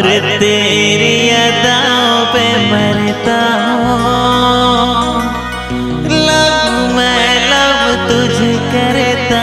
और तेरी अदाओं पे मरता हूँ। लब मैं लब तुझ करता